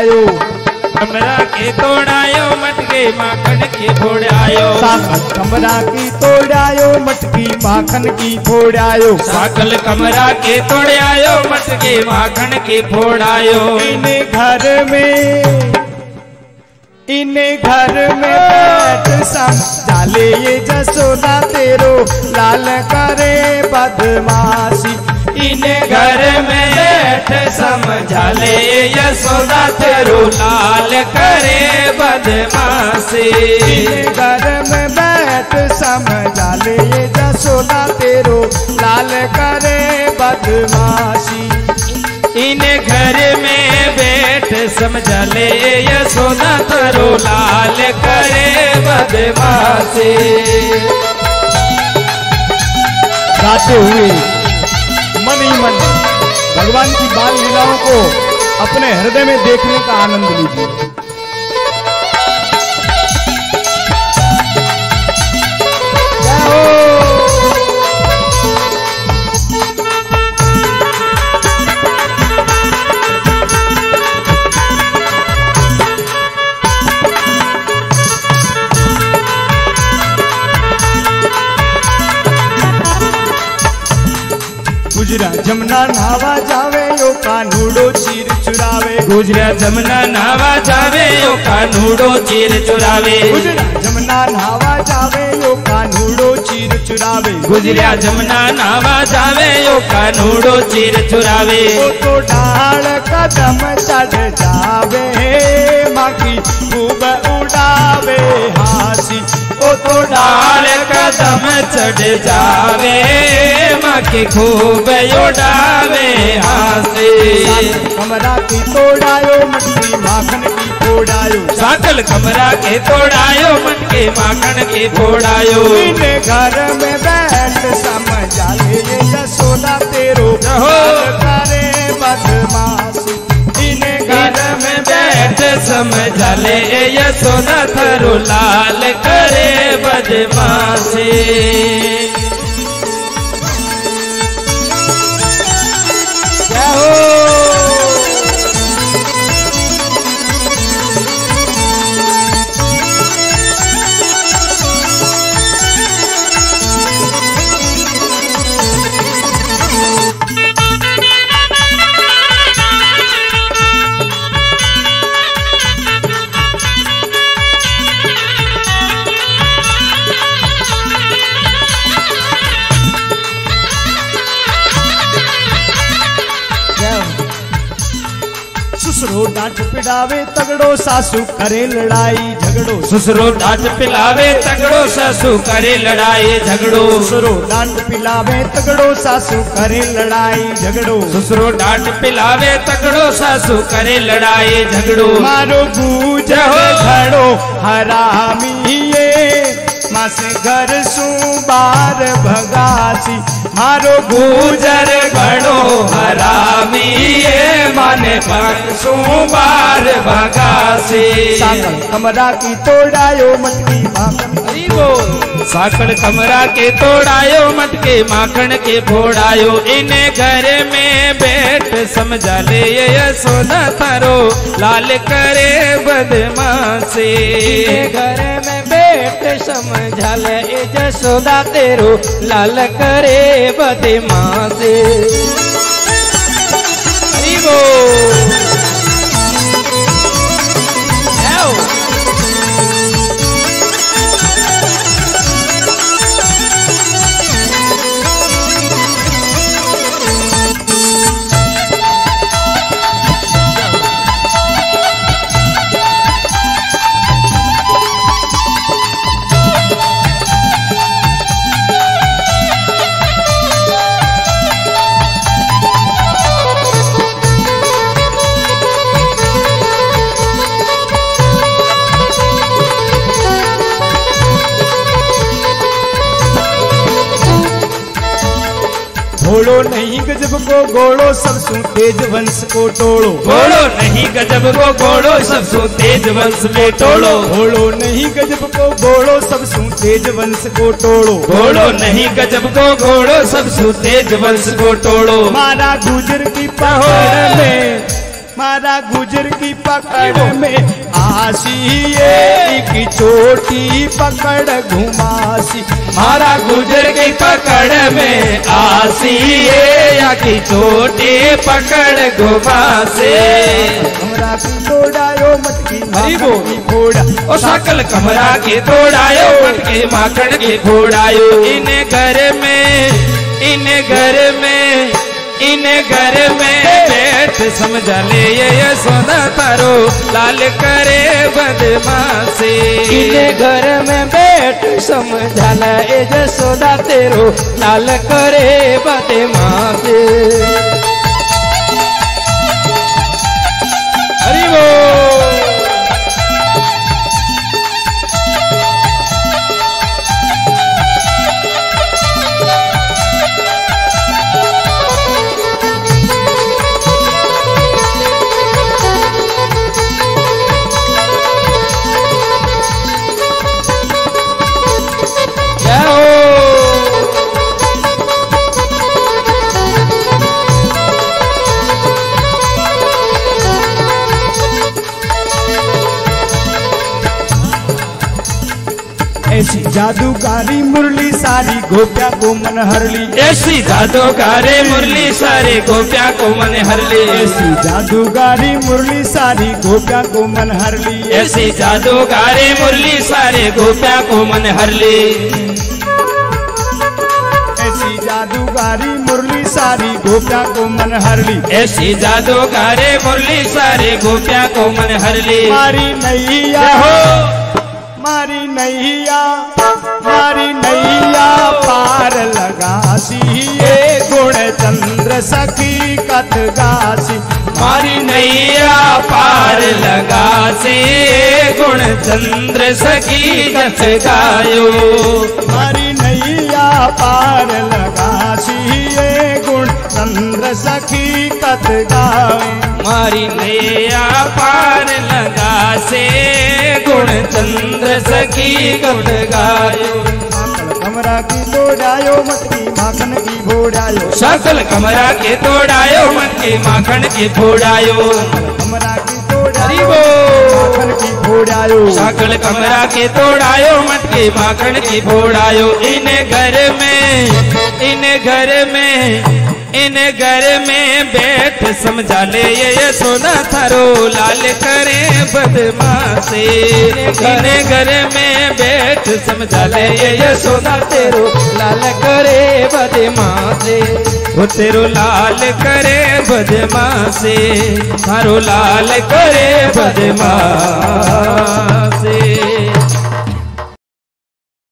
तोड़ायो कमरा के तोड़ायो मटके माखन के फोड़ायो। साकल कमरा की तोड़ायो मटकी माखन की फोड़ायो। साकल कमरा के तोड़ायो मटके माखन के फोड़ायो। इन घर में इन घर में बैठ समझाले ये जसोदा तेरो लाल करे बदमाशी। इन्हें घर में बैठ समझा ले यशोदा तेरो लाल करे बदमाशी। घर में बैठ समझाले ये जसोदा तेरो लाल करे बदमाशी। इन घर में बैठ समझा ले यशोदा तेरो लाल करे बदमाशी। गाते हुए मन ही मन। भगवान की बाल लीलाओं को अपने हृदय में देखने का आनंद लीजिए। गुजरा जमुना नहावा जावे यो कानूडो चीर चुरावे गुजरा जमुना नावा जावे ओ कानूड़ो चीर चुरावे गुजरा जमुना नहावा जावे यो कानूडो चीर चुरावे गुजरिया जमुना नावा जावे ओ कानूड़ो चीर चुरावे तो डाल कदम चढ़ कदम चढ़ जावे माँ के खूब उड़ावे हासे। कमरा की तोड़ायो मटकी माखन की फोड़ायो साकल कमरा के तोड़ायो मन के माखन के फोड़ायो घर में बैठ समझा ले यशोदा तेरो। करे बदमाशी। में बैठ समझ ले यशोदा थरू लाल करे बदमाशी। पिड़ावे तगड़ो सासू करे लड़ाई झगड़ो। ससुरो डांट पिलावे तगड़ो सासू करे लड़ाई झगड़ो। ससुरो डांट पिलावे तगड़ो सासू करे लड़ाई झगड़ो। ससुरो डांट पिलावे तगड़ो सासू करे लड़ाई झगड़ो। मारो बूझ घड़ो हरामी ये मास घर सू बार भगासी। मारो गुजर घड़ो हरामी ये माने पांचसू बार भगासी। साकल कमरा की तोड़ायो मटकी माखन। बोल साकड़ कमरा के तोड़ायो मटके माखन के फोड़ायो। इन्हें घर में बैठ समझा ले ये यशोदा तारो लाल करे बदमाशी। घर बैठ ए जसोदा तेरो लाल करे बदमाशी। बोल। घोड़ो नहीं गजब को गोलो सबसू तेज वंश को टोड़ो बोलो नहीं गजब को गोलो सबसो तेज वंश में टोड़ो घोड़ो नहीं गजब को गोलो सबसू तेज वंश को टोड़ो बोलो नहीं गजब को घोड़ो सबसो तेज वंश को तोड़ो मारा गुजर की पहाड़ में मारा गुजर की पकड़ में आसी की चोटी पकड़ घुमासी। मारा गुजर की पकड़ में आसी या की चोटी पकड़ घुमा से हमरा की तोड़ायो मटकी हरी माखन बोल। की फोड़ा। ओ सकल कमरा के तोड़ायो मटके माखन के फोड़ायो। इन घर में इन घर में इन घर में बैठ समझा ले ये यशोदा तारो। लाल करे बदमाशी। इने घर में बैठ समझा ले ये सोना तेरो। लाल करे बदमाशी। हरि बोल। ऐसी जादूकारी मुरली सारी गोप्या को मन हरली ऐसी जादूगारे मुरली सारी गोप्या को मन हर ली। ऐसी जादूकारी मुरली सारी गोप्या को मन हरली ऐसी जादूगारे मुरली सारे गोप्या को मन हर ली। ऐसी जादूगारी मुरली सारी गोप्या को मन हरली ऐसी जादूगारे मुरली सारे गोप्या को मन हर ली। मारी नैया हो। मारी नैया मारी नैया पार लगासी ये गुण चंद्र सखी कथ गासी। मारी नैया पार लगा से गुण चंद्र सखी कथ गायो। मारी नैया पार लगासी ये चंद्र सखी कथ गाए। मारी नैया पार लगा से गुण चंद्र सखी कथ गायो। कमरा की तोड़ायो मटकी माखन की भोड़ायो सकल कमरा के तोड़ायो मन के माखन के फोड़ायो कमरा की तोड़ायो। माखन की भोड़ायो सकल कमरा के तोड़ायो मटके माखन की फोड़ायो इन घर में इन घर में इन घर में बैठ समझा ले ये सोना थारो लाल करे बदमाशी। इन घर में बैठ समझा ले ये सोना तेरो लाल करे बदे माँ वो तेरो लाल करे बदमाशी, थारो लाल करे बदमाशी।